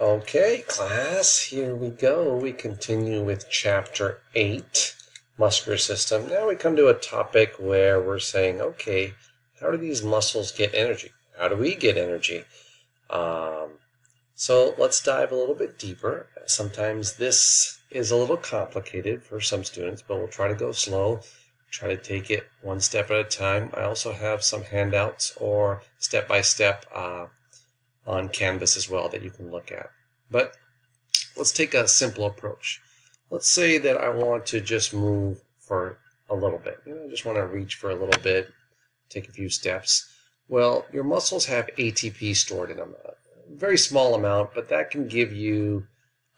Okay, class, here we go. We continue with chapter 8, muscular system. Now we come to a topic where we're saying, okay, how do these muscles get energy? How do we get energy? Um, so let's dive a little bit deeper. Sometimes this is a little complicated for some students, but we'll try to go slow, try to take it one step at a time. I also have some handouts or step-by-step uh, on Canvas as well that you can look at. But let's take a simple approach. Let's say that I want to just move for a little bit. You know, I just want to reach for a little bit, take a few steps. Well, your muscles have ATP stored in them. A very small amount, but that can give you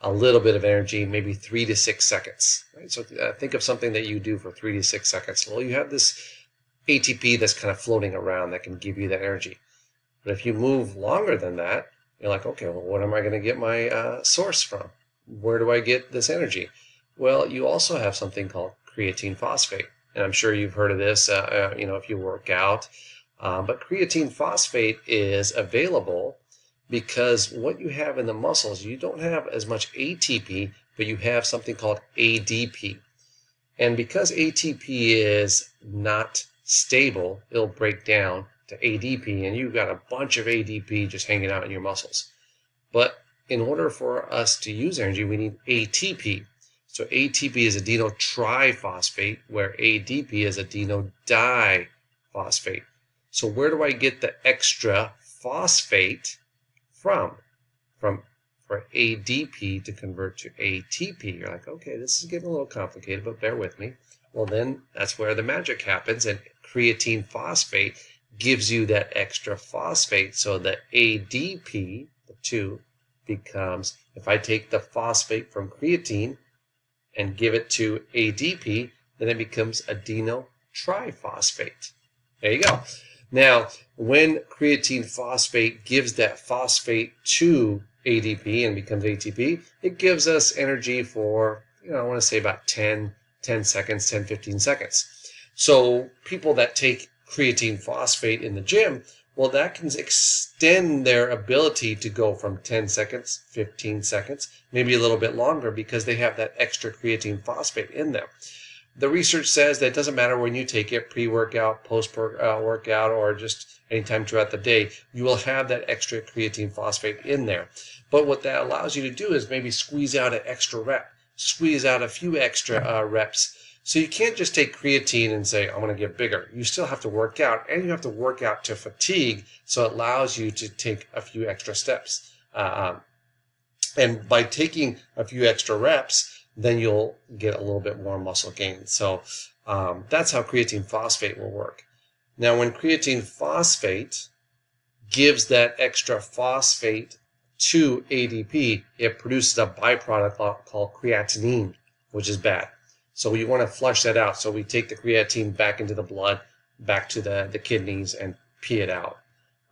a little bit of energy, maybe three to six seconds. Right? So uh, think of something that you do for three to six seconds. Well, you have this ATP that's kind of floating around that can give you that energy. But if you move longer than that, you're like, okay, well, what am I going to get my uh, source from? Where do I get this energy? Well, you also have something called creatine phosphate. And I'm sure you've heard of this, uh, uh, you know, if you work out. Uh, but creatine phosphate is available because what you have in the muscles, you don't have as much ATP, but you have something called ADP. And because ATP is not stable, it'll break down to ADP, and you've got a bunch of ADP just hanging out in your muscles. But in order for us to use energy, we need ATP. So ATP is adenyl triphosphate, where ADP is adenyl diphosphate. So where do I get the extra phosphate from? From for ADP to convert to ATP. You're like, okay, this is getting a little complicated, but bear with me. Well, then that's where the magic happens, and creatine phosphate gives you that extra phosphate. So the ADP, the 2, becomes, if I take the phosphate from creatine and give it to ADP, then it becomes adenyl triphosphate. There you go. Now, when creatine phosphate gives that phosphate to ADP and becomes ATP, it gives us energy for, you know, I want to say about 10, 10 seconds, 10, 15 seconds. So people that take creatine phosphate in the gym, well, that can extend their ability to go from 10 seconds, 15 seconds, maybe a little bit longer because they have that extra creatine phosphate in them. The research says that it doesn't matter when you take it, pre-workout, post-workout, or just anytime throughout the day, you will have that extra creatine phosphate in there. But what that allows you to do is maybe squeeze out an extra rep, squeeze out a few extra uh, reps so you can't just take creatine and say, I'm going to get bigger. You still have to work out, and you have to work out to fatigue, so it allows you to take a few extra steps. Uh, and by taking a few extra reps, then you'll get a little bit more muscle gain. So um, that's how creatine phosphate will work. Now, when creatine phosphate gives that extra phosphate to ADP, it produces a byproduct called creatinine, which is bad. So we want to flush that out. So we take the creatine back into the blood, back to the, the kidneys and pee it out.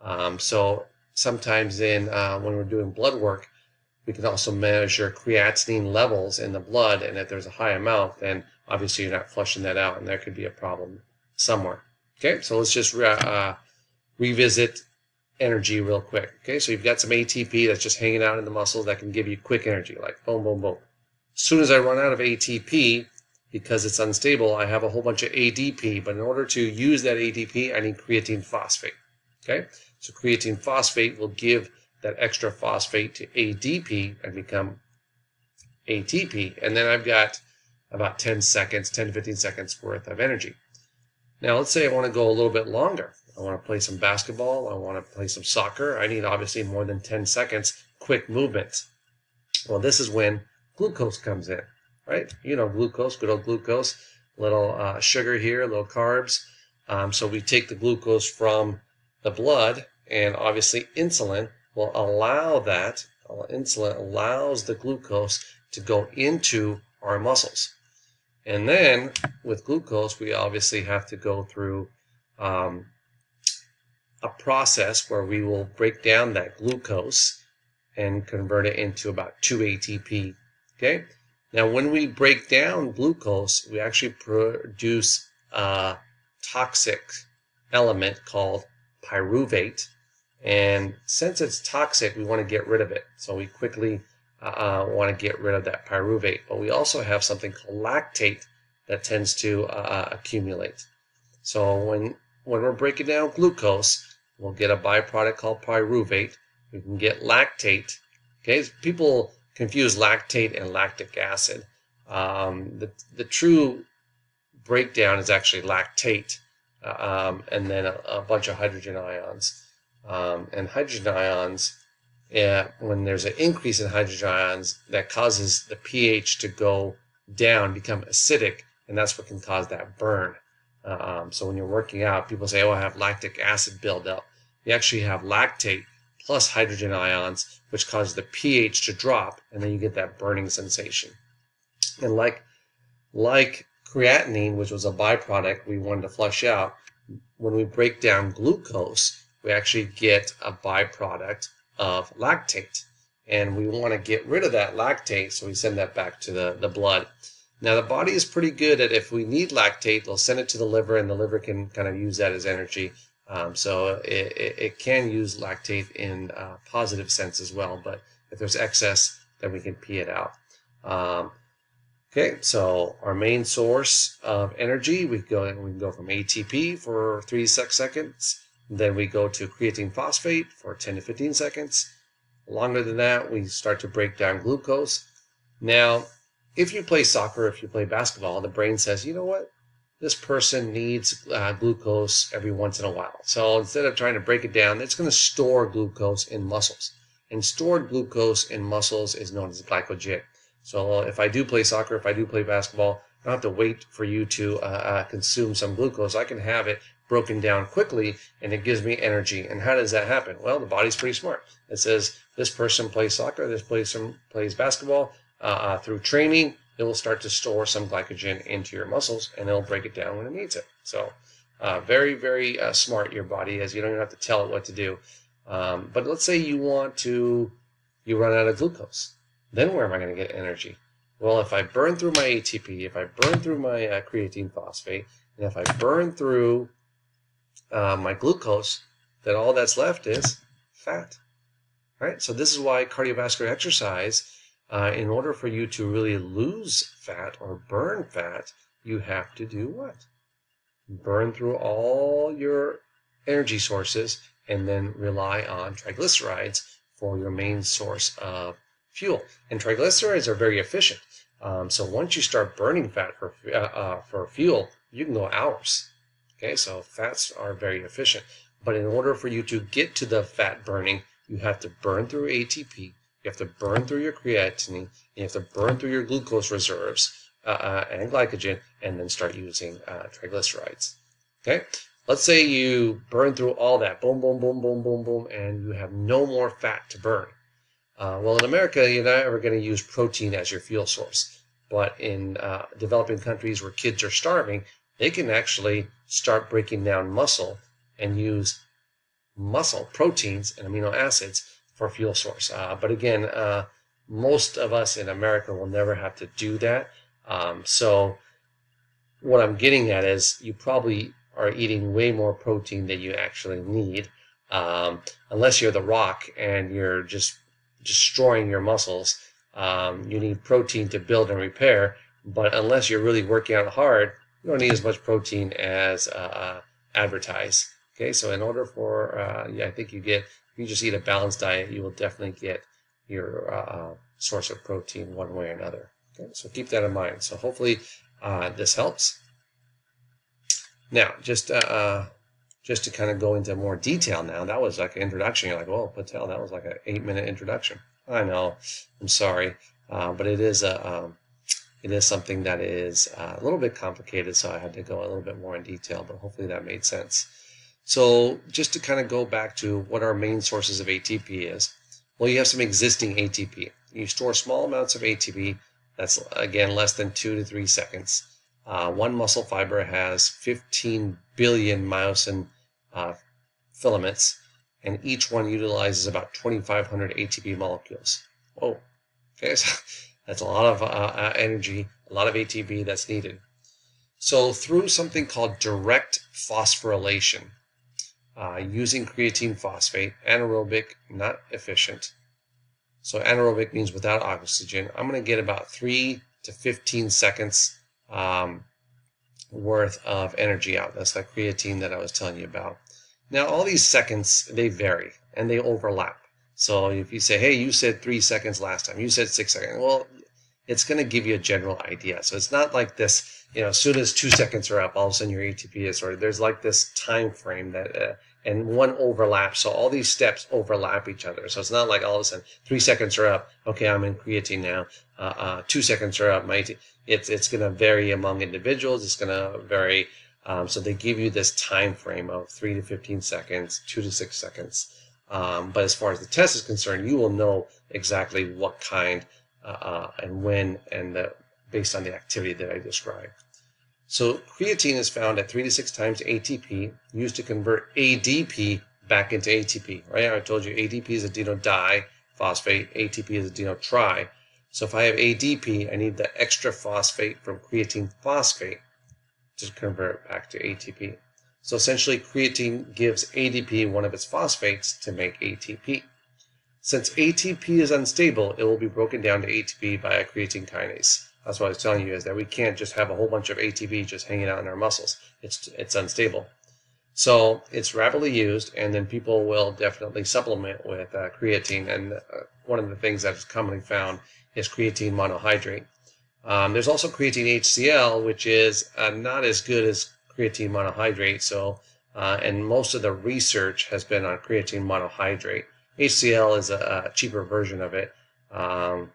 Um, so sometimes in uh, when we're doing blood work, we can also measure creatinine levels in the blood. And if there's a high amount, then obviously you're not flushing that out and there could be a problem somewhere. Okay, so let's just re uh, revisit energy real quick. Okay, so you've got some ATP that's just hanging out in the muscles that can give you quick energy, like boom, boom, boom. As soon as I run out of ATP, because it's unstable, I have a whole bunch of ADP, but in order to use that ADP, I need creatine phosphate. Okay, so creatine phosphate will give that extra phosphate to ADP and become ATP, and then I've got about 10 seconds, 10 to 15 seconds worth of energy. Now, let's say I want to go a little bit longer. I want to play some basketball, I want to play some soccer. I need obviously more than 10 seconds, quick movements. Well, this is when glucose comes in right? You know, glucose, good old glucose, little uh, sugar here, little carbs. Um, so we take the glucose from the blood, and obviously insulin will allow that. Insulin allows the glucose to go into our muscles. And then with glucose, we obviously have to go through um, a process where we will break down that glucose and convert it into about 2 ATP. Okay, now, when we break down glucose, we actually produce a toxic element called pyruvate. And since it's toxic, we want to get rid of it. So we quickly uh, want to get rid of that pyruvate. But we also have something called lactate that tends to uh, accumulate. So when when we're breaking down glucose, we'll get a byproduct called pyruvate. We can get lactate. Okay, people confuse lactate and lactic acid. Um, the the true breakdown is actually lactate, uh, um, and then a, a, bunch of hydrogen ions. Um, and hydrogen ions, uh, when there's an increase in hydrogen ions, that causes the pH to go down, become acidic, and that's what can cause that burn. Uh, um, so when you're working out, people say, "Oh, I have lactic acid buildup." You actually have lactate plus hydrogen ions, which causes the pH to drop, and then you get that burning sensation. And like like creatinine, which was a byproduct we wanted to flush out, when we break down glucose, we actually get a byproduct of lactate. And we want to get rid of that lactate, so we send that back to the, the blood. Now, the body is pretty good at if we need lactate, they'll send it to the liver, and the liver can kind of use that as energy. Um, so it, it, it, can use lactate in a positive sense as well, but if there's excess, then we can pee it out. Um, Okay, so our main source of energy, we go we can go from ATP for three seconds, then we go to creatine phosphate for 10 to 15 seconds. Longer than that, we start to break down glucose. Now, if you play soccer, if you play basketball, the brain says, you know what? This person needs uh, glucose every once in a while. So instead of trying to break it down, it's going to store glucose in muscles. And stored glucose in muscles is known as glycogen. So if I do play soccer, if I do play basketball, I don't have to wait for you to uh, uh, consume some glucose. I can have it broken down quickly and it gives me energy. And how does that happen? Well, the body's pretty smart. It says this person plays soccer, this person plays basketball. Uh, uh, through training, it will start to store some glycogen into your muscles and it'll break it down when it needs it. So uh, very, very uh, smart your body is. You don't even have to tell it what to do. Um, but let's say you want to, you run out of glucose then where am I going to get energy? Well, if I burn through my ATP, if I burn through my uh, creatine phosphate, and if I burn through uh, my glucose, then all that's left is fat. Right? So this is why cardiovascular exercise, uh, in order for you to really lose fat or burn fat, you have to do what? Burn through all your energy sources and then rely on triglycerides for your main source of fuel. And triglycerides are very efficient. Um, so once you start burning fat for uh, uh, for fuel, you can go hours. Okay, so fats are very efficient. But in order for you to get to the fat burning, you have to burn through ATP, you have to burn through your creatinine, you have to burn through your glucose reserves uh, uh and glycogen, and then start using uh, triglycerides. Okay, let's say you burn through all that, boom, boom, boom, boom, boom, boom, and you have no more fat to burn. Uh, well, in America, you're not ever going to use protein as your fuel source. But in uh, developing countries where kids are starving, they can actually start breaking down muscle and use muscle proteins and amino acids for fuel source. Uh, but again, uh, most of us in America will never have to do that. Um, so what I'm getting at is you probably are eating way more protein than you actually need. Um, unless you're the rock and you're just destroying your muscles. Um, you need protein to build and repair, but unless you're really working out hard, you don't need as much protein as uh, advertised. Okay, so in order for, uh, yeah, I think you get, if you just eat a balanced diet, you will definitely get your uh, source of protein one way or another. Okay, so keep that in mind. So hopefully uh, this helps. Now, just uh, uh, just to kind of go into more detail now, that was like an introduction. You're like, well, Patel, that was like an eight minute introduction. I know, I'm sorry, uh, but it is a um, it is something that is uh, a little bit complicated, so I had to go a little bit more in detail. But hopefully that made sense. So just to kind of go back to what our main sources of ATP is, well, you have some existing ATP. You store small amounts of ATP. That's again less than two to three seconds. Uh, one muscle fiber has 15 billion myosin uh, filaments, and each one utilizes about 2,500 ATP molecules. Whoa, okay, so that's a lot of uh, uh energy, a lot of ATP that's needed. So through something called direct phosphorylation, uh, using creatine phosphate, anaerobic, not efficient. So anaerobic means without oxygen. I'm going to get about 3 to 15 seconds um, worth of energy out. That's that creatine that I was telling you about. Now, all these seconds, they vary and they overlap. So if you say, hey, you said three seconds last time, you said six seconds, well, it's going to give you a general idea. So it's not like this, you know, as soon as two seconds are up, all of a sudden your ATP is sorted. There's like this time frame that, uh, and one overlaps. So all these steps overlap each other. So it's not like all of a sudden three seconds are up. Okay, I'm in creatine now. Uh, uh, two seconds are up. My. It's it's going to vary among individuals. It's going to vary. Um, so they give you this time frame of three to 15 seconds, two to six seconds. Um, but as far as the test is concerned, you will know exactly what kind uh, and when and the, based on the activity that I described. So creatine is found at 3 to 6 times ATP, used to convert ADP back into ATP, right? I told you ADP is adenyl diphosphate, ATP is adenyl tri. So if I have ADP, I need the extra phosphate from creatine phosphate to convert back to ATP. So essentially, creatine gives ADP one of its phosphates to make ATP. Since ATP is unstable, it will be broken down to ATP by a creatine kinase. That's what I was telling you is that we can't just have a whole bunch of ATP just hanging out in our muscles. It's it's unstable. So it's rapidly used, and then people will definitely supplement with uh, creatine. And uh, one of the things that is commonly found is creatine monohydrate. Um, there's also creatine HCl, which is uh, not as good as creatine monohydrate. So, uh, and most of the research has been on creatine monohydrate. HCl is a, a cheaper version of it. Um,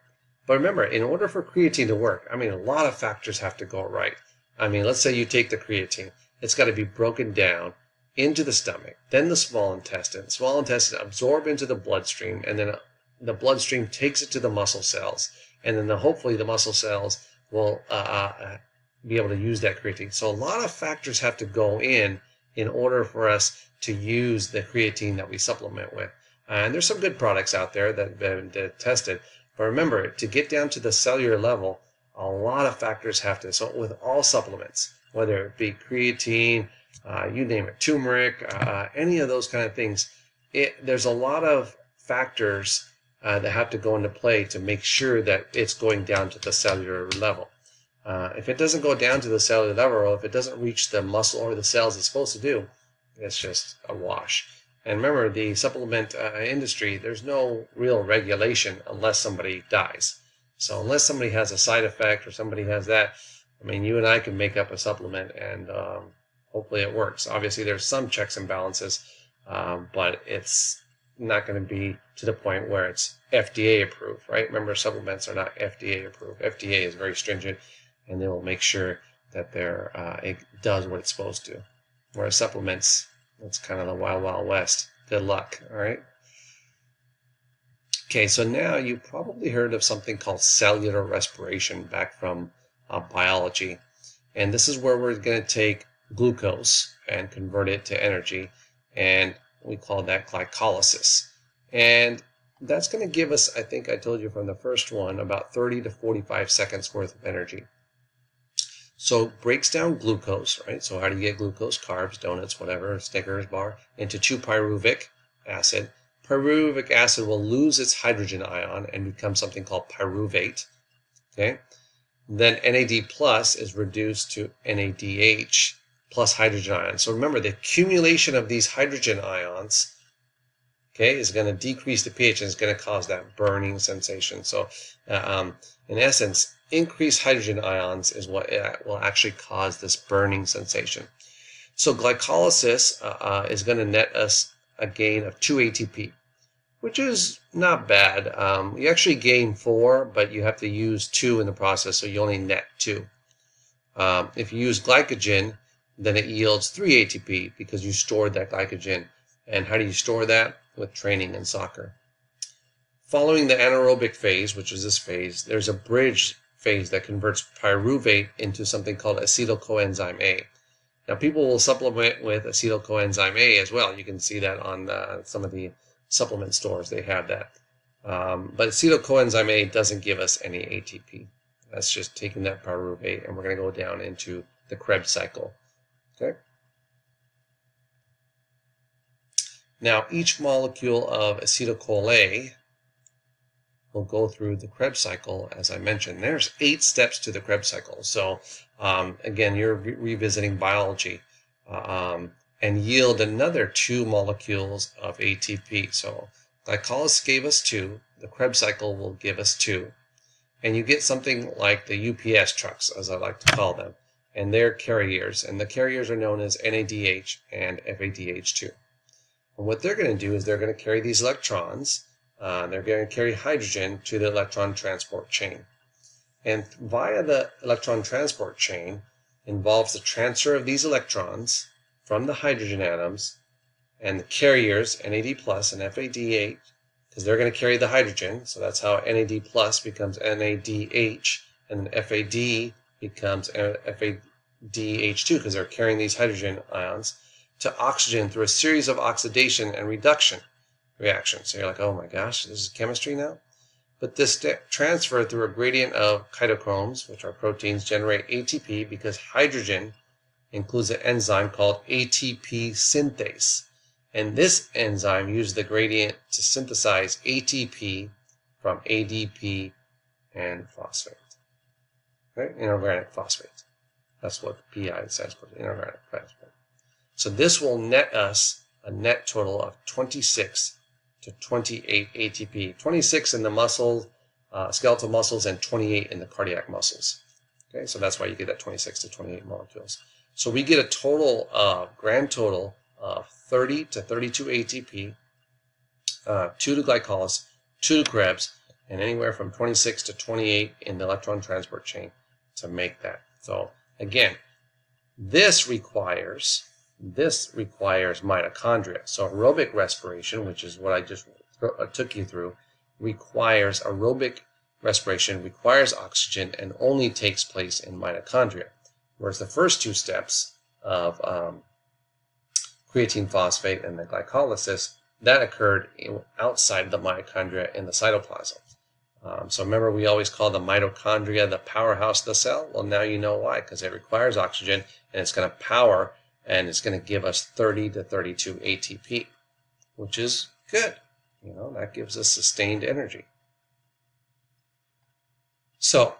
but remember, in order for creatine to work, I mean, a lot of factors have to go right. I mean, let's say you take the creatine, it's got to be broken down into the stomach, then the small intestine. Small intestine absorb into the bloodstream, and then the bloodstream takes it to the muscle cells, and then the, hopefully the muscle cells will uh, uh, be able to use that creatine. So a lot of factors have to go in in order for us to use the creatine that we supplement with. And there's some good products out there that have been tested. But remember, to get down to the cellular level, a lot of factors have to. So with all supplements, whether it be creatine, uh, you name it, turmeric, uh, any of those kind of things, it, there's a lot of factors uh, that have to go into play to make sure that it's going down to the cellular level. Uh, if it doesn't go down to the cellular level, or if it doesn't reach the muscle or the cells it's supposed to do, it's just a wash. And remember, the supplement uh, industry, there's no real regulation unless somebody dies. So unless somebody has a side effect or somebody has that, I mean, you and I can make up a supplement and um, hopefully it works. Obviously, there's some checks and balances, um, but it's not going to be to the point where it's FDA approved, right? Remember, supplements are not FDA approved. FDA is very stringent and they will make sure that they're, uh, it does what it's supposed to. Whereas supplements, it's kind of the wild, wild west. Good luck, all right? Okay, so now you've probably heard of something called cellular respiration back from uh, biology. And this is where we're going to take glucose and convert it to energy. And we call that glycolysis. And that's going to give us, I think I told you from the first one, about 30 to 45 seconds worth of energy. So breaks down glucose, right? So how do you get glucose? Carbs, donuts, whatever, Snickers bar, into 2-pyruvic acid. Pyruvic acid will lose its hydrogen ion and become something called pyruvate. Okay. Then NAD plus is reduced to NADH plus hydrogen ion. So remember, the accumulation of these hydrogen ions, okay, is going to decrease the pH and is going to cause that burning sensation. So, uh, um, in essence, increased hydrogen ions is what will actually cause this burning sensation. So glycolysis uh, uh, is going to net us a gain of 2 ATP, which is not bad. Um, you actually gain 4, but you have to use 2 in the process, so you only net 2. Um, if you use glycogen, then it yields 3 ATP because you stored that glycogen. And how do you store that? With training in soccer. Following the anaerobic phase, which is this phase, there's a bridge phase that converts pyruvate into something called acetyl coenzyme A. Now, people will supplement with acetyl coenzyme A as well. You can see that on uh, some of the supplement stores, they have that. Um, but acetyl coenzyme A doesn't give us any ATP. That's just taking that pyruvate, and we're going to go down into the Krebs cycle. Okay. Now, each molecule of acetyl-CoA will go through the Krebs cycle, as I mentioned. There's eight steps to the Krebs cycle. So, um, again, you're re revisiting biology um, and yield another two molecules of ATP. So, glycolysis gave us two. The Krebs cycle will give us two. And you get something like the UPS trucks, as I like to call them. And they're carriers. And the carriers are known as NADH and FADH2. And what they're going to do is they're going to carry these electrons uh, they're going to carry hydrogen to the electron transport chain. And via the electron transport chain involves the transfer of these electrons from the hydrogen atoms and the carriers, NAD plus and FAD8, because they're going to carry the hydrogen. So that's how NAD plus becomes NADH, and FAD becomes FADH2 because they're carrying these hydrogen ions to oxygen through a series of oxidation and reduction reaction. So you're like, oh my gosh, this is chemistry now? But this transfer through a gradient of cytochromes, which are proteins, generate ATP because hydrogen includes an enzyme called ATP synthase. And this enzyme uses the gradient to synthesize ATP from ADP and phosphate. Right? Inorganic phosphate. That's what PI stands for, inorganic phosphate. So this will net us a net total of 26 to 28 ATP, 26 in the muscle, uh, skeletal muscles, and 28 in the cardiac muscles. Okay, so that's why you get that 26 to 28 molecules. So we get a total, uh, grand total of 30 to 32 ATP, uh, 2 to glycolysis, 2 to Krebs, and anywhere from 26 to 28 in the electron transport chain to make that. So again, this requires this requires mitochondria. So aerobic respiration, which is what I just uh, took you through, requires aerobic respiration, requires oxygen, and only takes place in mitochondria. Whereas the first two steps of um, creatine phosphate and the glycolysis, that occurred outside the mitochondria in the cytoplasm. Um, so remember, we always call the mitochondria the powerhouse of the cell. Well, now you know why, because it requires oxygen and it's going to power and it's going to give us 30 to 32 ATP, which is good. You know, that gives us sustained energy. So,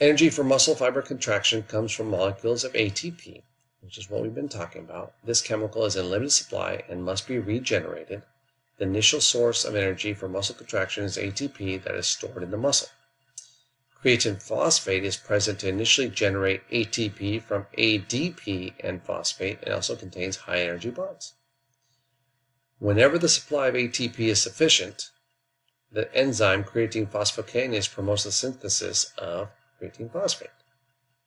energy for muscle fiber contraction comes from molecules of ATP, which is what we've been talking about. This chemical is in limited supply and must be regenerated. The initial source of energy for muscle contraction is ATP that is stored in the muscle. Creatine phosphate is present to initially generate ATP from ADP and phosphate and also contains high energy bonds. Whenever the supply of ATP is sufficient, the enzyme creatine phosphokinase promotes the synthesis of creatine phosphate.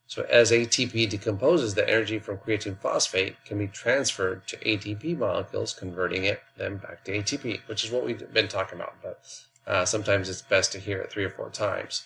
So as ATP decomposes, the energy from creatine phosphate can be transferred to ATP molecules, converting it then back to ATP, which is what we've been talking about. But uh, sometimes it's best to hear it three or four times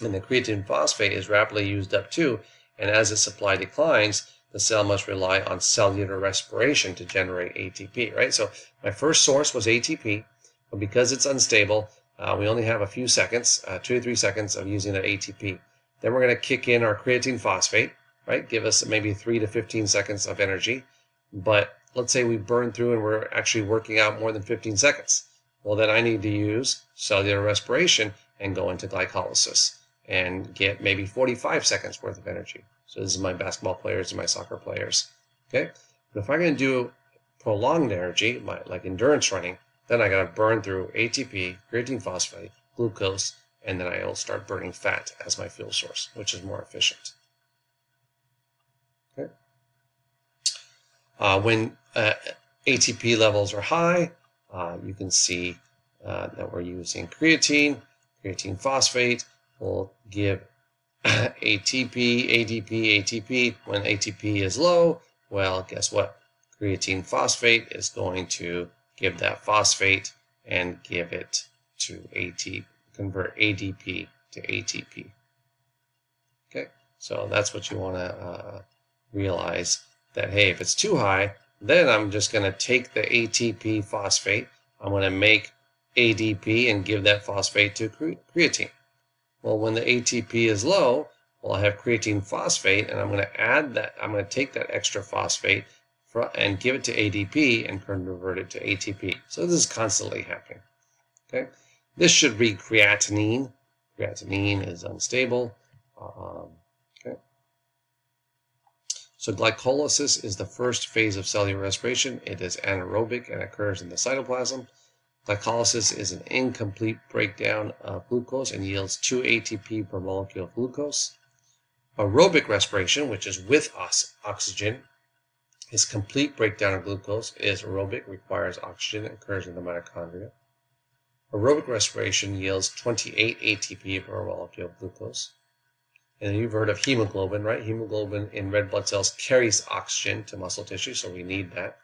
and the creatine phosphate is rapidly used up too, and as its supply declines, the cell must rely on cellular respiration to generate ATP, right? So my first source was ATP, but because it's unstable, uh, we only have a few seconds, uh, two to three seconds of using that ATP. Then we're going to kick in our creatine phosphate, right? Give us maybe three to 15 seconds of energy. But let's say we burn through and we're actually working out more than 15 seconds. Well, then I need to use cellular respiration and go into glycolysis and get maybe 45 seconds worth of energy. So this is my basketball players and my soccer players. Okay, but if I'm going to do prolonged energy, my, like endurance running, then I got to burn through ATP, creatine phosphate, glucose, and then I'll start burning fat as my fuel source, which is more efficient. Okay. Uh, when uh, ATP levels are high, uh, you can see uh, that we're using creatine, creatine phosphate, will give ATP, ADP, ATP. When ATP is low, well, guess what? Creatine phosphate is going to give that phosphate and give it to ATP, convert ADP to ATP. Okay, so that's what you want to uh, realize that, hey, if it's too high, then I'm just going to take the ATP phosphate, I'm going to make ADP and give that phosphate to creatine. Well, when the ATP is low, well, I have creatine phosphate, and I'm going to add that, I'm going to take that extra phosphate and give it to ADP and convert it to ATP. So this is constantly happening. Okay, this should read creatinine. Creatinine is unstable. Um, okay. So glycolysis is the first phase of cellular respiration. It is anaerobic and occurs in the cytoplasm. Glycolysis is an incomplete breakdown of glucose and yields 2 ATP per molecule of glucose. Aerobic respiration, which is with oxygen, is complete breakdown of glucose, is aerobic, requires oxygen, occurs in the mitochondria. Aerobic respiration yields 28 ATP per molecule of glucose. And you've heard of hemoglobin, right? Hemoglobin in red blood cells carries oxygen to muscle tissue, so we need that.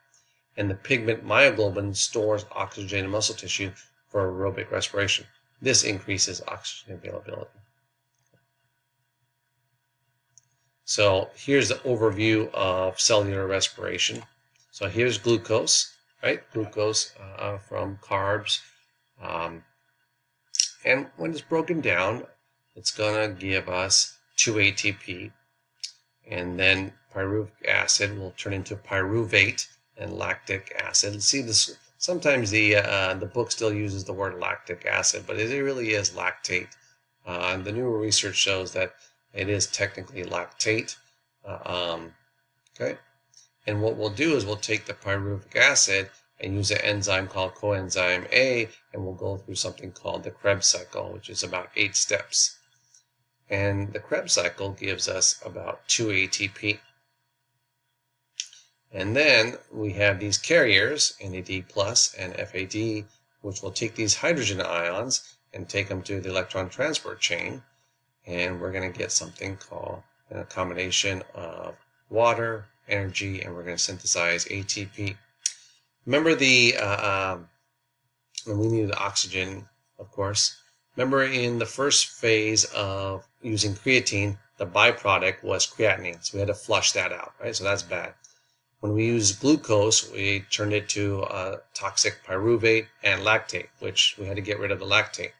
And the pigment myoglobin stores oxygen in muscle tissue for aerobic respiration. This increases oxygen availability. So here's the overview of cellular respiration. So here's glucose, right? Glucose uh, from carbs. Um, and when it's broken down, it's going to give us 2 ATP. And then pyruvic acid will turn into pyruvate and lactic acid. See this. Sometimes the uh, the book still uses the word lactic acid, but it really is lactate. Uh, the newer research shows that it is technically lactate. Uh, um, okay, and what we'll do is we'll take the pyruvic acid and use an enzyme called coenzyme A, and we'll go through something called the Krebs cycle, which is about eight steps. And the Krebs cycle gives us about 2 ATP. And then we have these carriers, NAD plus and FAD, which will take these hydrogen ions and take them to the electron transport chain. And we're going to get something called a combination of water, energy, and we're going to synthesize ATP. Remember the, uh, um, we needed oxygen, of course. Remember in the first phase of using creatine, the byproduct was creatinine. So we had to flush that out, right? So that's bad. When we use glucose, we turned it to a toxic pyruvate and lactate, which we had to get rid of the lactate.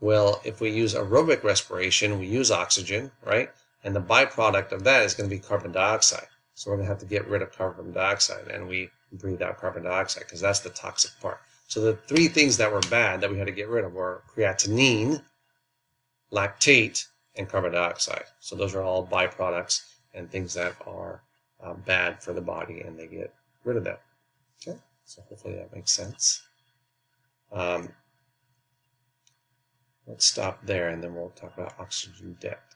Well, if we use aerobic respiration, we use oxygen, right? And the byproduct of that is going to be carbon dioxide. So we're going to have to get rid of carbon dioxide and we breathe out carbon dioxide because that's the toxic part. So the three things that were bad that we had to get rid of were creatinine, lactate, and carbon dioxide. So those are all byproducts and things that are uh, bad for the body, and they get rid of that. Okay, so hopefully that makes sense. Um, let's stop there, and then we'll talk about oxygen debt.